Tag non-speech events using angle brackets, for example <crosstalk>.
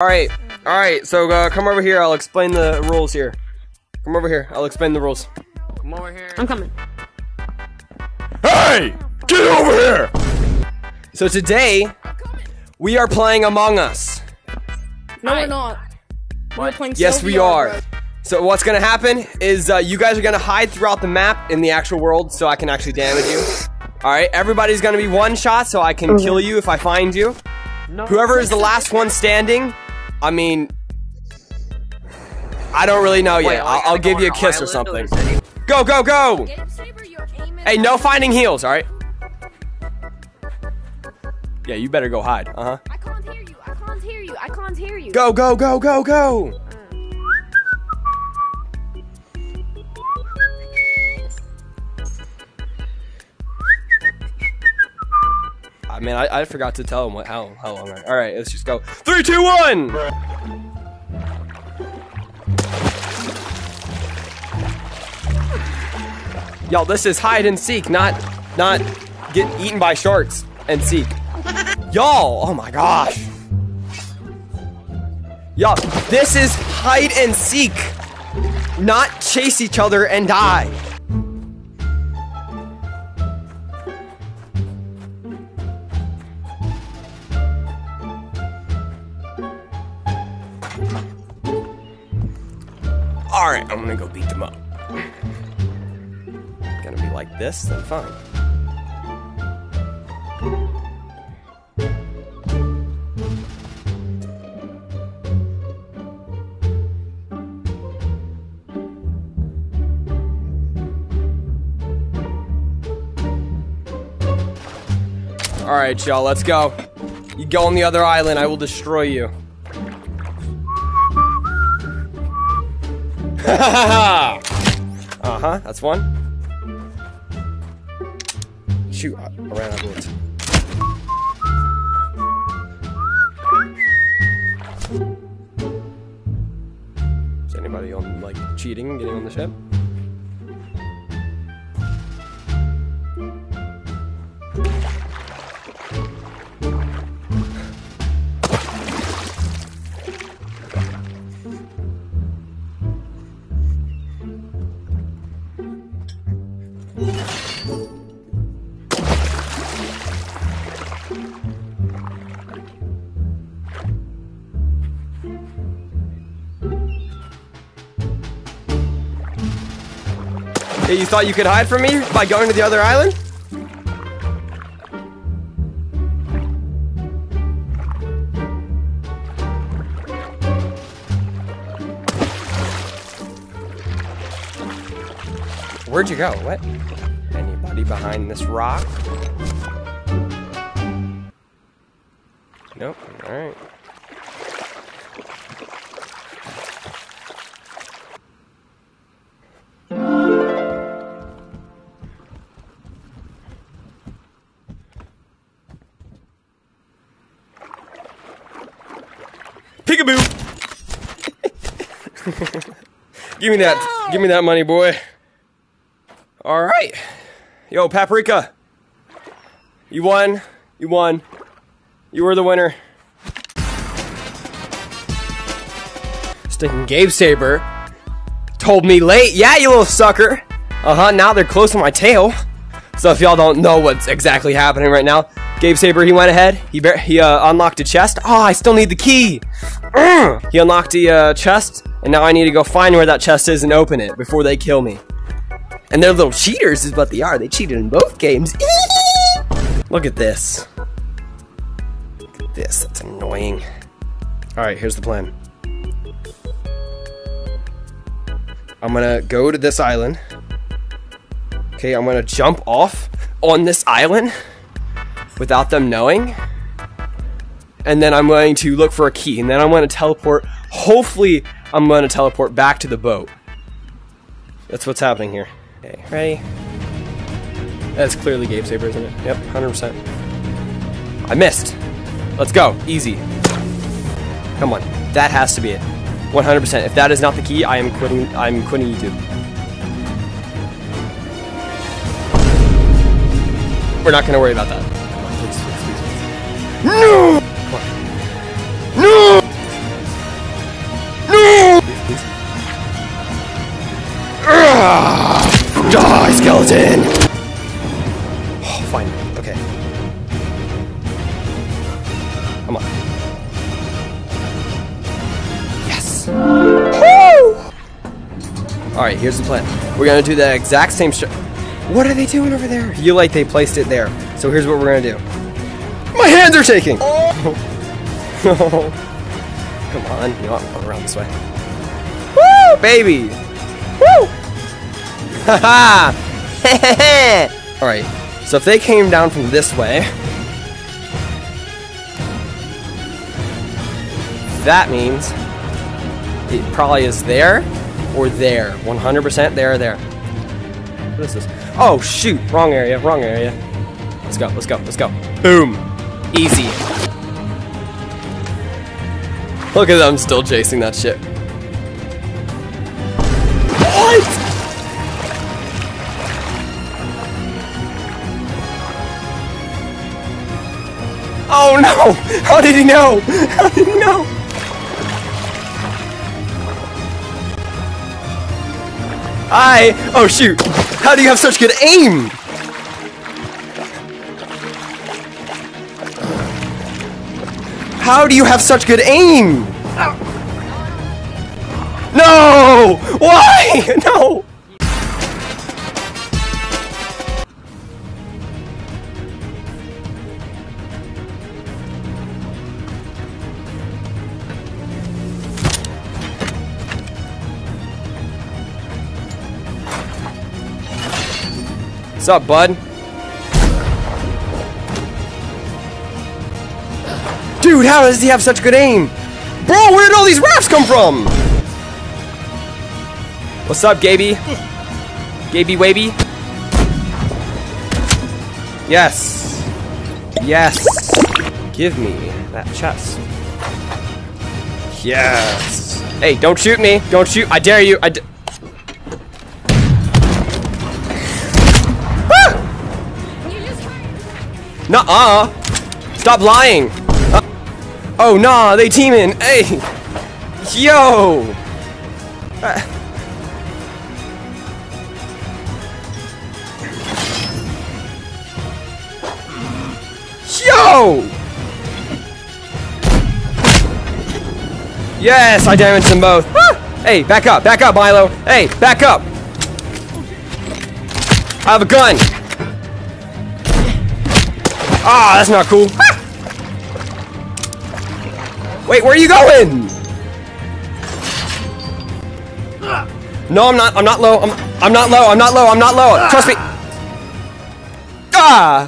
Alright, alright, so uh, come over here, I'll explain the rules here. Come over here, I'll explain the rules. Come over here. I'm coming. Hey! Get over here! So today, we are playing Among Us. No, Hi. we're not. We're playing Yes, we Sail VR, are. bro. So what's gonna happen is uh, you guys are gonna hide throughout the map in the actual world so I can actually damage you. Alright, everybody's gonna be one shot so I can kill you if I find you. No. Whoever is the last one standing, I mean, I don't really know Wait, yet. I I'll, I'll give you a kiss or something. city? Go, go, go! Saber, your aim is Hey, no finding heals, alright? Yeah, you better go hide. Uh huh. I can't hear you. I can't hear you. I can't hear you. Go, go, go, go, go! I I, I forgot to tell him what how how long. All right, let's just go. Three, two, one. Y'all, this is hide and seek, not not get eaten by sharks and seek. Y'all, oh my gosh. Y'all, this is hide and seek, not chase each other and die. Alright, I'm gonna go beat them up. Gonna be like this, then fine. Alright, y'all, let's go. You go on the other island, I will destroy you. <laughs> uh huh, that's one. Shoot, I I ran out of bullets. Is anybody on, like, cheating, getting on the ship? You thought you could hide from me by going to the other island? Where'd you go? What? Anybody behind this rock? Nope. Alright. Peekaboo! give me that. Give me that money, boy. All right. Yo, Paprika. You won. You won. You were the winner. Sticking Gabe Saber told me late. Yeah, you little sucker. Uh huh. Now they're close to my tail. So if y'all don't know what's exactly happening right now, Gabe Saber he went ahead. He he uh, unlocked a chest. Oh, I still need the key. <clears throat> He unlocked the uh, chest, and now I need to go find where that chest is and open it before they kill me. And they're little cheaters, is what they are. They cheated in both games. <laughs> Look at this. Look at this. That's annoying. All right, here's the plan. I'm gonna go to this island. Okay, I'm gonna jump off on this island without them knowing. And then I'm going to look for a key. And then I'm going to teleport. Hopefully, I'm going to teleport back to the boat. That's what's happening here. Okay, ready? That's clearly Gabe Saber, isn't it? Yep, 100%. I missed. Let's go. Easy. Come on. That has to be it. 100%. If that is not the key, I am quitting. I'm quitting YouTube. We're not gonna worry about that. No! No! No! Ah! Die, skeleton! Oh, fine. Okay. Come on. Yes! Woo! Alright, here's the plan. We're gonna do the exact same shit. What are they doing over there? You like they placed it there. So here's what we're gonna do. My hands are shaking! Oh. <laughs> No. Come on. You know what? I'll around this way. Woo! Baby! Woo! Haha! <laughs> Alright. So if they came down from this way, that means it probably is there or there. 100% there or there. What is this? Oh, shoot. Wrong area. Wrong area. Let's go. Let's go. Let's go. Boom. Easy. Look at them still chasing that shit. What? Oh no! How did he know? How did he know? I. Oh shoot! How do you have such good aim? How do you have such good aim? No! Why? <laughs> No! What's up, bud? Dude, how does he have such good aim? Bro, where did all these rafts come from? What's up, Gaby? Gaby Waby? Yes. Yes. Give me that chest. Yes. Hey, don't shoot me. Don't shoot. I dare you. I You Nuh-uh. Stop lying. Oh, nah, they teaming. Hey. Yo. Uh- Yo. Yes, I damaged them both. Ah! Hey, back up, back up, Milo. Hey, back up. I have a gun. Ah, that's not cool. Wait, where are you going? No, I'm not. I'm not low. I'm. I'm not low. I'm not low. I'm not low. Trust me. Ah.